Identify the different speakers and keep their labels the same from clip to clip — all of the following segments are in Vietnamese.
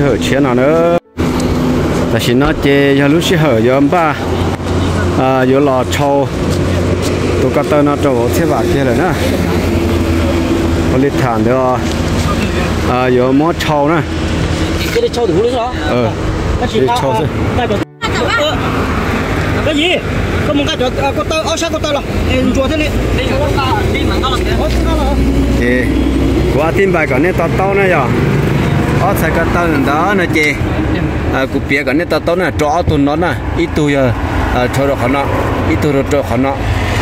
Speaker 1: hở chuyện nào nữa là xin nó chê cho lúc sẽ hở cho ba à giờ lò trâu tôi có tên nó trâu thế bà kia rồi nè có lịch thản được à giờ mó trâu nè
Speaker 2: cái đi trâu thì hú đó
Speaker 1: ờ
Speaker 2: cái
Speaker 1: đi trâu
Speaker 2: cái gì có một cái chỗ có tơ ở sát có tơ là em chùa thế này đi mà nó là
Speaker 1: thì qua tin bài còn nên tao tao nữa giờ ở sài cái tao đó, nè chị. À cụ bia còn nên tao tao nè cho tụi nó nè. Ít tụi à cho được họ nó ít tụi ờ, ờ, rồi cho họ nó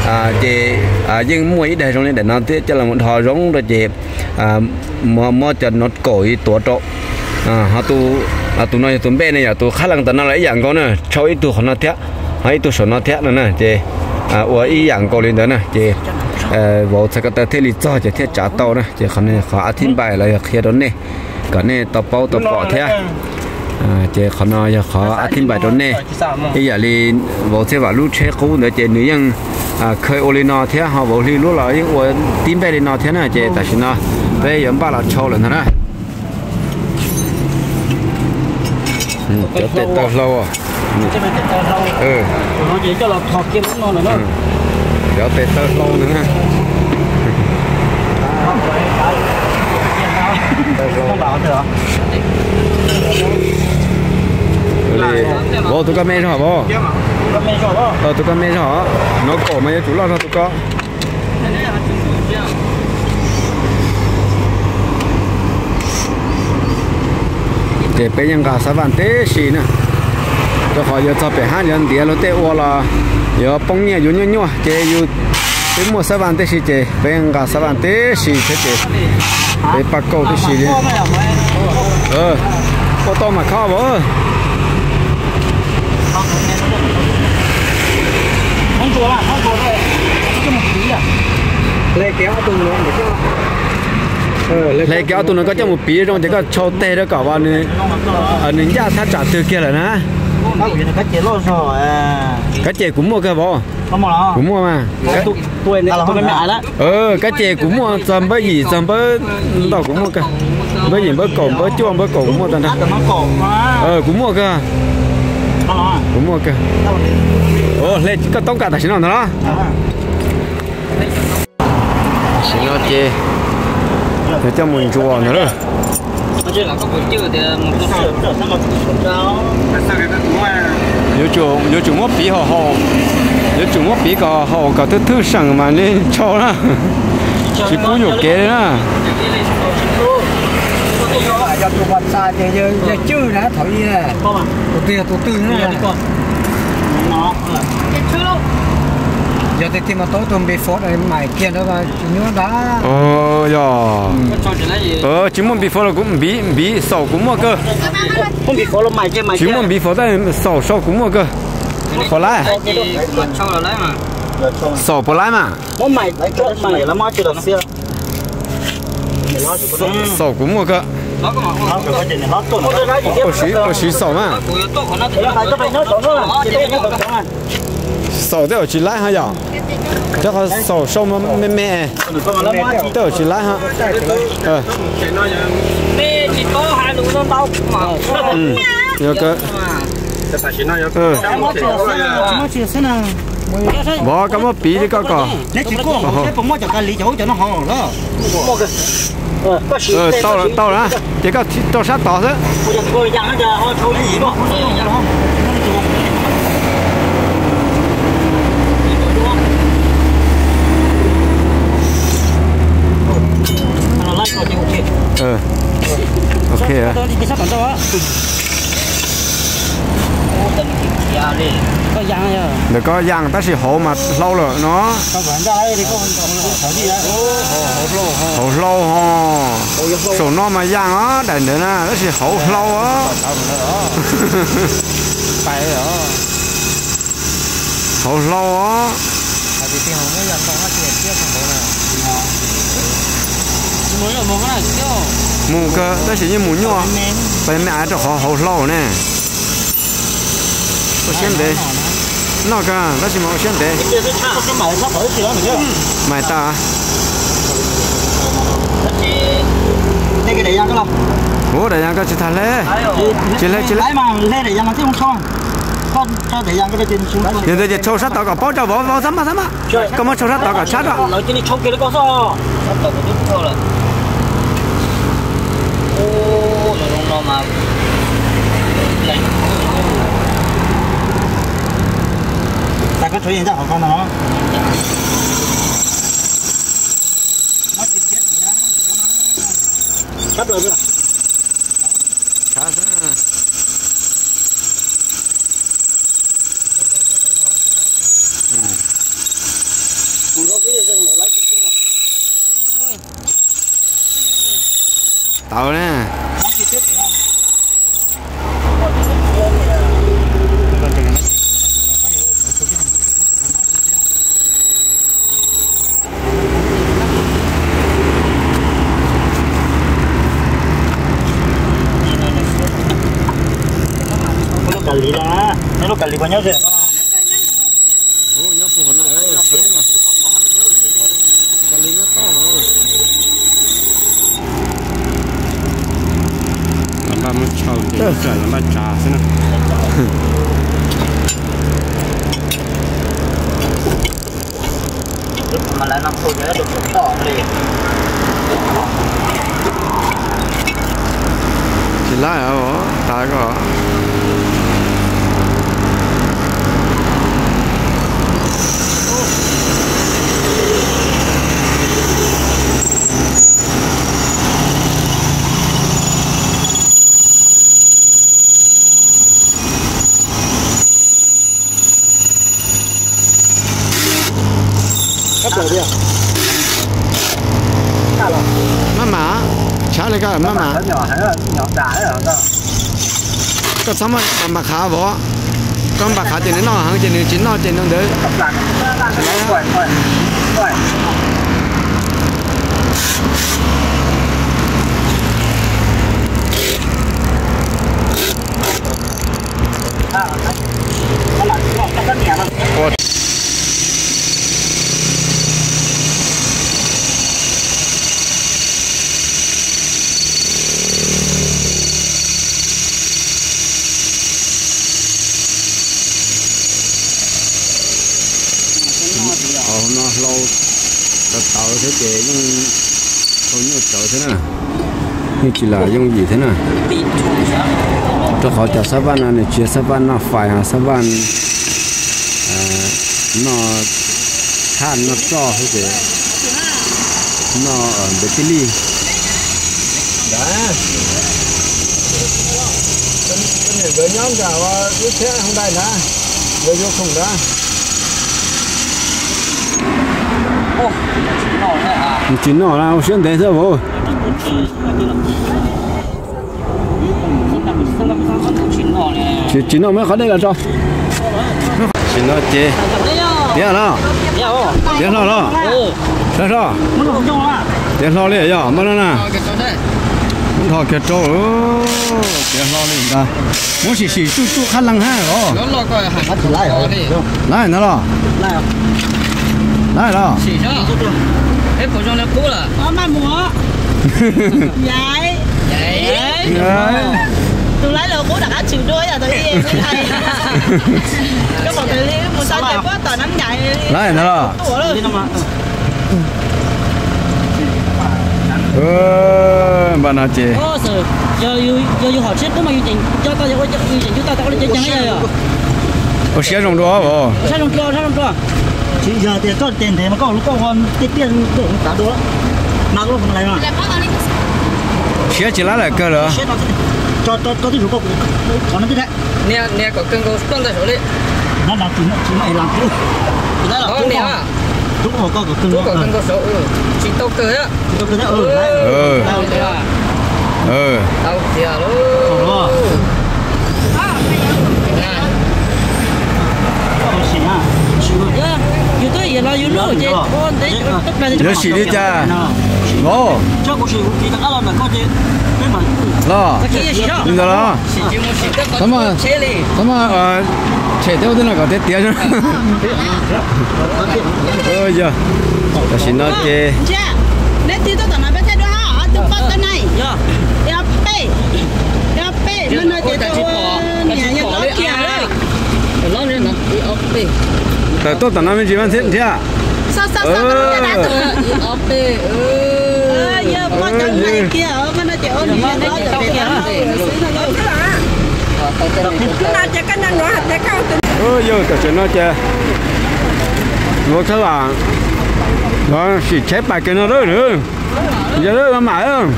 Speaker 1: à chị à nhưng mỗi đời đây trong này để nó tiếp cho là một họ giống rồi chị. À mà mà cho nó cổi tổ trọ à họ tu à tụi nó tụi bé này à tụi khá là tụi nó lấy dạng con nè. Cho ít tụi họ nó thế hay tụi số nó thế nữa nè, chị. À ủa ý dạng con lên đó nè, chị ờ vào sẽ có thể thế lý do chỉ thiết trả tàu nè chỉ không nên khó tin bài là khi đó nè. Cái này tàu bao tàu bỏ thế à? Chỉ không nói khó tin bài đó nè. bây giờ thì vào sẽ vào lúc chế cũ nữa chỉ nếu như à khơi ô lên nó thế họ vào thì lúc là những ở tin bài lên nó thế nè chỉ tại sao nó? Bây giờ ba là châu lên nè ừ cho tết tao lâu à. ừ.
Speaker 2: Nó chỉ cho là thọ kiếm nó nữa nữa
Speaker 1: cho tết lâu nữa nè
Speaker 2: không bảo được
Speaker 1: mê rồi vô.
Speaker 2: Có
Speaker 1: ờ tụi con mê nó cổ mà chủ lo ra tụi con. Để bây giờ cả sáu vạn tế cho họ giờ cho bé hai lần tiền nó tế ô là giờ bông nhẹ yếu nhỏ nhỏ chế yếu cái mua sáu vạn tế xí chế giờ cả sáu vạn tế xí thế chế để bắt câu tế xí đi. Ờ có to mà khó vô
Speaker 2: không chùa là không chùa đây cái một tí à
Speaker 1: lấy kéo tụi nó để cho ờ lấy kéo tụi nó có cho một bí trong thì có cho tê đó cả vào này. Ở nên ra thắt trả từ kia là nè
Speaker 2: cái
Speaker 1: cái chè cũng mua cơ
Speaker 2: mà nó
Speaker 1: cũng mua mà. Cái
Speaker 2: tuổi này tôi mới mẹ đó
Speaker 1: ờ cái chè cũng mua dầm bớt gì dầm bớt tao cũng mua cơ. Bớt gì bớt cồn bớt chuông bớt cồn cũng mua tao
Speaker 2: mà
Speaker 1: ờ cũng mua cơ. Cũng mua cơ. Ồ lên có tông cả tại sao nó đó xin nó chè để cho mình chùa nữa. rồi
Speaker 2: nó chỉ là có một chữ thì một cái sửa sửa sang một cái sao sao cái cái mà
Speaker 1: 有种有种我比好好，有种我比较好，搞得特上嘛，你错了，是不有给啦。
Speaker 3: giờ tụ vật xa giờ giờ giờ chưa đã thấy nè
Speaker 2: có mà
Speaker 3: tụ tiền tụ tư
Speaker 2: bây giờ
Speaker 3: nữa
Speaker 2: đi con nó
Speaker 3: giờ thì mà tối tụi bị phốt này mày kia đó mà nhớ đã
Speaker 1: Ờ dạ.
Speaker 2: gì
Speaker 1: Ờ chỉ muốn bị phô là cũng bị bị sầu cũng mua cơ.
Speaker 2: không bị khó lắm mày kia mày
Speaker 1: Chỉ muốn bị phô tại sầu sầu cũng cơ. Lại,
Speaker 2: gì mà là lấy mà
Speaker 1: sầu phô lại mà.
Speaker 2: mỗi mày mày là mỗi chuyện là xưa
Speaker 1: Sầu cũng mua cơ.
Speaker 2: có mà có
Speaker 1: xí ở xí sầu mà. Sầu ở chỉ lại hả dạ? Chắc là sầu sầu mà mẹ mẹ. Ở chỉ lại hả? Ờ.
Speaker 2: mẹ chỉ có hai đứa nó đau mà
Speaker 1: Ừ. Nhớ cơ. Ừ. Bỏ cái mà bị đi có có.
Speaker 2: lấy chỉ có cái bông cho cái lý chỗ cho nó hò đó
Speaker 1: Ờ tao rồi tao rồi. Chỉ có tao sát tao thôi.
Speaker 2: bây giờ tôi dặn nó giờ họ thôi gì đó nó lấy nó chịu chịu
Speaker 1: Ờ. Ok à.
Speaker 2: cái sắp đâu á có dặn nhờ
Speaker 1: Được có giang ta chỉ hộ mà lâu rồi nó hộ lâu ho. Số nó mà giang á, đại nữa nè, nó chỉ hộ lâu á. Hộ lâu á. Mù cơ, nó chỉ như mù nhọ. Bây mẹ cho họ hộ lâu nè. Có xem đấy. Nó cơ, nó chỉ một xem đấy.
Speaker 2: cái mày đó
Speaker 1: ta. bố để yang cái chỉ thà lẽ chỉ lẽ chỉ
Speaker 2: lấy mà lấy để yang nó không không con cho để yang cái bên trên xuống
Speaker 1: hiện tại chỉ châu sát tao cả bao cho bao bao sắm mà sắm mà có mà châu sát tao cả sát đó
Speaker 2: nói chuyện chốt cái nó có sao nó mà. Lấy ta có thấy ra hả con nó sắp rồi chưa?
Speaker 1: Tao nè
Speaker 2: đi cà bao nhiêu
Speaker 1: ô nhớ phụ nó mà cái lý nó to làm ba mươi sáu thì giờ làm ba trà thế nào
Speaker 2: mà lại năm thôi nhớ được to liền
Speaker 1: chỉ lại à bố tại có
Speaker 2: sắp rồi đi à Sao rồi?
Speaker 1: mama trả lại cái mama
Speaker 2: Nó nhỏ đá đấy hả?
Speaker 1: có sao mà mà khá bố con bà khá tiền nó hàng tiền chín nó tiền nó đấy.
Speaker 2: Lạc. Quẩy, quẩy, quẩy. À, nó lại nó nó rất nhẹ mà.
Speaker 1: ờ nó lâu tao tao thế chế nhưng không như tao thế nào. Như chỉ là dùng gì thế nào. Cho họ cho sáu ban này chia sáu ban nó phải ha sáu ban nó than nó cho thế chế nó ở bên cái ly cái này với nhóm cả cái xe không đây nữa với vô không đó
Speaker 2: Nó thế
Speaker 1: chín là xuyên thế thôi bố chín chín nọ mới khó đây là cho. Chín nọ chế tiền nào tiền nào đó. Sao sao tiền lo liền giờ mà nó nè. Muốn thọ cái trâu tiền lo liền ta. Muốn xì xì chú chú khăn lăng ha rồi lại nó lo lại
Speaker 4: rồi Phụ trong nó cũ là
Speaker 5: Có mà mua Vậy.
Speaker 4: Vậy.
Speaker 5: Vậy Tôi lấy lô cũ đặt áo chiều đuôi à tự nhiên cái này Cái một tự nhiên một sao đẹp quá tờ nắm nhạy
Speaker 1: lại nó
Speaker 2: Đi mà?
Speaker 1: ờ bà nào chế
Speaker 4: Ô sự Giờ Giờ yêu hỏi chết có mà yêu trình Cho tao yêu yêu trình chúng ta tao có lên chân hay rồi
Speaker 1: có xe trong đó bố
Speaker 4: Sao trong chua sao trong chua
Speaker 2: Chị giờ thì có tiền thế mà có lúc có con cái tiền để cả đứa mà lúc này mà.
Speaker 1: Xe chỉ lá lại cơ rồi.
Speaker 2: Cho cho cho cái rượu có còn nó thế đấy.
Speaker 4: Nè nè có cân có con tay số đi
Speaker 2: nó làm chỉ chỉ mày làm cũ thì nó là
Speaker 4: Có
Speaker 2: cũ
Speaker 4: nè.
Speaker 2: không cũ không có cưng
Speaker 4: Có cân có số Chỉ tao cười á.
Speaker 2: Tôi cứ ừ đấy.
Speaker 1: Ừ. Ừ.
Speaker 4: Tao kìa luôn
Speaker 2: đúng không
Speaker 4: Nè
Speaker 2: không xí à xí luôn
Speaker 4: Dạ Là là
Speaker 1: nhớ xì đi cha.
Speaker 2: cho là mà
Speaker 1: lo.
Speaker 4: Xí đó. Chế đi
Speaker 1: tama ờ chạy theo thế nào có thể tiền chứ. Ơi giờ ta xin nói chê
Speaker 5: Cha Nên tí tôi tao nói bé thay đứa hả? Tôi bắt cái này.
Speaker 4: Dạ.
Speaker 5: Đeo bê đeo bê mà nó chỉ cho nhà nhà có kia đó
Speaker 4: lo lên nó đi ốp bê
Speaker 1: tốt tờ năm mươi chín văn thế thế à?
Speaker 5: Sao sao sao ờ.
Speaker 6: cao từ
Speaker 1: ôi yo tờ chuyện nó chơi. Ngồi thế là nó chỉ chế bài cái nó đó nữa. Giờ đó mà mãi không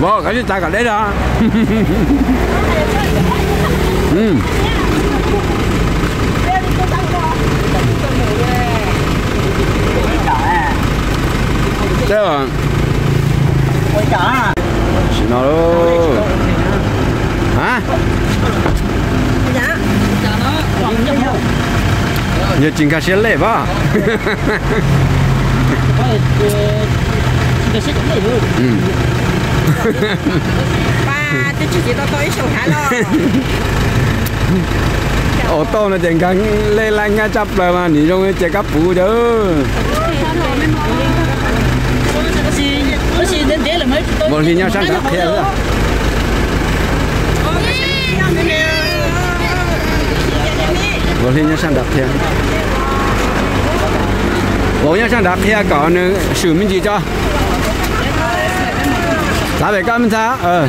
Speaker 1: Bỏ cái gì ta cả đấy đó. ừ. Thế à? Xin nó đâu? Hả? Nhớ chính cả xe lệ
Speaker 4: được
Speaker 1: Ừ.
Speaker 6: ba tôi chỉ tôi tôi sầu hả lo.
Speaker 1: Ô tô nó chẳng cần lê lan nha chấp rồi mà nhỉ trong cái chạy cấp phụ chứ.
Speaker 4: Thế
Speaker 1: một khi nhau sang đạp theo rồi một khi nhau sang đạp theo một nhau sang đạp theo có nữa xử minh gì cho giá về cam giá ờ.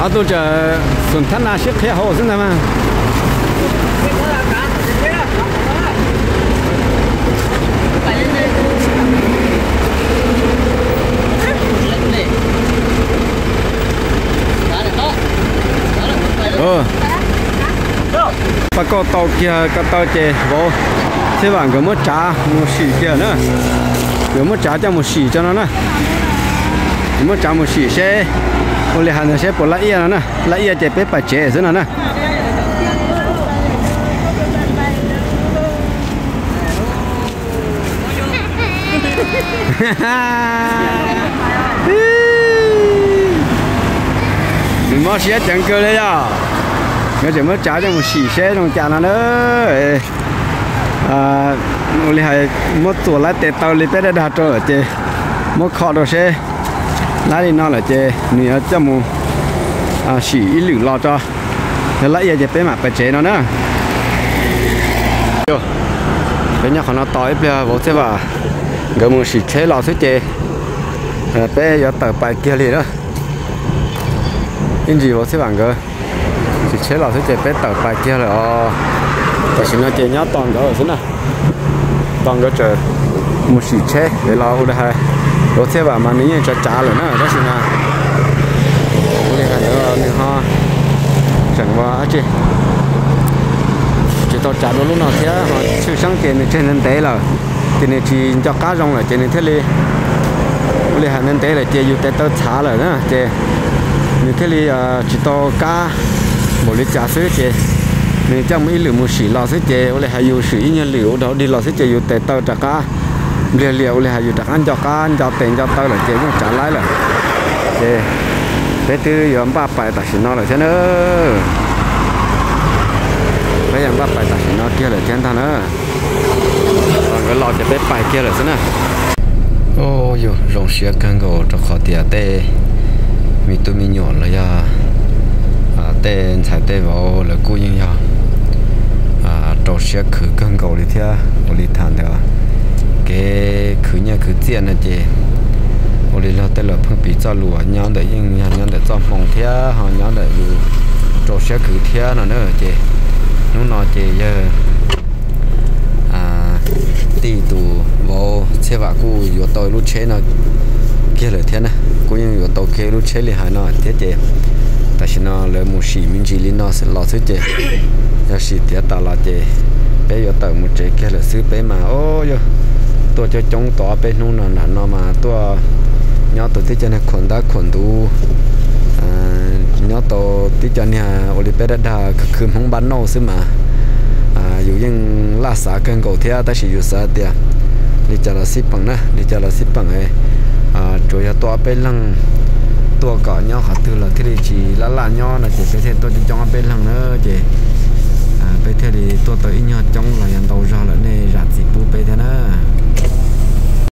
Speaker 1: À tôi chờ xuân thân là xếp theo hộ xin bà có tàu kia có tàu chè vô thế bạn có mất trả một xỉ kia nữa có mất trả cho một xỉ cho nó nữa mất trả một xỉ xe có lẽ hàng xe bỏ lại yên nữa nè lại ia chè bếp bà chè thế nào nữa mình mất xe chẳng cơ đấy à nó chỉ mất trả cho một xỉ xe trong trả nó nữa. À ô lê hay mất tuổi lại tàu lê bé đã đặt rồi mất khó đồ xe lá đi nó là chè nửa cho một à xỉ ít lử lo cho. Thế lại giờ bé mà phải chế nó nữa. Yo nhà bây vô thế bà cái một xịt chế lò số chế bé giờ tờ bài kia liền đó. In gì vô thế bạn cơ? Xịt chế lò số chế bé tờ bài kia ờ, rồi tại sao nó chế nhá à. toàn đó rồi nào toàn đó chờ một xịt chế để lo ở đây có thể bạn mà nếu như cho trả rồi à. nữa ờ, đó là nào đây là nữa nữa ha chẳng qua chứ chỉ tao trả được lúc nào thế họ chưa sáng tiền trên nên tế là thì này chỉ cho cá rong là trên nền thế li đây là nên tế là chơi dùng tế tao trả là nữa chơi như thế li ờ, chỉ to cá, một lít trả sữa chơi mình trong mấy lửa một sỉ lò sữa chỉ đây là dùng sỉ như liệu đó đi lò sữa chơi dùng tế tao trả cá. Liệu liệu là dù trả ăn cho cá, ăn cho tiền cho tôi là chơi nhưng trả lãi là. Chơi thế từ yếm ba bài ta xin nó là thế nữa. Bây giờ ba bài ta xin nó kia là thế ta nữa. Vâng, cái lọ cho bếp bài kia rồi thế nào ô yo rong xia căng gò cho khó tiệt tê. Mi tôi mi nhỏ là ya à tê chạy tê vào là cú nhưng ya à trâu xia khử căng gò đi theo đi thàn thia cái khử nhà khử tiền là chị ô đi lo tê là phân bị cho lúa nhau để nhưng nhau để cho mong thia, họ nhau để dù trổ khử thia nào nữa chị nó nói chị giờ à tù vô xe vạ cu vô tôi lúc chế nó kia lời thế này cũng như vô tôi kia lúc chế li hai nó thế chị tại sao nó lấy một xí mình chỉ li nó sẽ lo thứ chị giờ xí thế ta lo chị bé vô tôi một chế kia lời xứ bé mà. Ô, yo. Tôi cho chống tỏ bé nung là nó mà. Tôi nhớ tôi thấy cho nên khuẩn đã khuẩn đủ à, nhớ tôi tí cho nhà ô bé đã khử không bán nô xứ mà à dù những lá xả cân cầu theo ta chỉ dù xả tiền đi cho là ship bằng nè, đi cho là ship bằng ấy. À chủ yếu toa bên lăng toa cỏ nhau họ từ là thế thì chỉ là là nhau là chỉ phải thêm tôi chỉ trong bên lăng nữa, chỉ. À bây giờ thì tôi tới nhau trong là nhận đầu ra là này rạt gì bu bây giờ nữa.